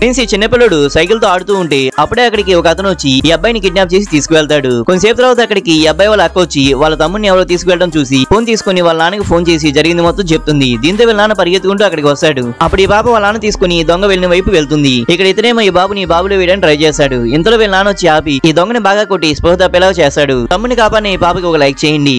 Prince ఈ చిన్నపిల్లడు సైకిల్తో ఆడుతూ ఉంటే అప్పుడే అక్కడికి ఒక అతను వచ్చి ఈ అబ్బాయిని కిడ్నాప్ చేసి తీసుకువెళ్తాడు. కొంతసేపు తర్వాత అక్కడికి ఈ అబ్బాయి వాళ్ళ అక్క వచ్చి వాళ్ళ తమ్ముడిని ఎవరో తీసుకువెళ్ళడం చూసి ఫోన్ తీసుకుని వాళ్ళ నాన్నకి ఫోన్ చేసి జరిగింది మొత్తం చెప్తుంది. దీంతో వీళ్ళ నాన్న పరిగెత్తుకుంటూ అక్కడికి వస్తాడు. అప్పుడు ఈ బాబు వాళ్ళ నాన్న తీసుకుని దొంగ వెళ్ళిన వైపు వెళ్తుంది. ఇక్కడ ఇతనేమో ఈ బాబుని బాబులో వేయడానికి ట్రై చేశాడు ఇంతలో వీళ్ళ నాన్న వచ్చి ఆపి ఈ దొంగని బాగా కొట్టి స్పృహ తప్పేలా చేస్తాడు. తమ్ముని కాపాని ఈ పాపకి ఒక లైక్ చేయండి.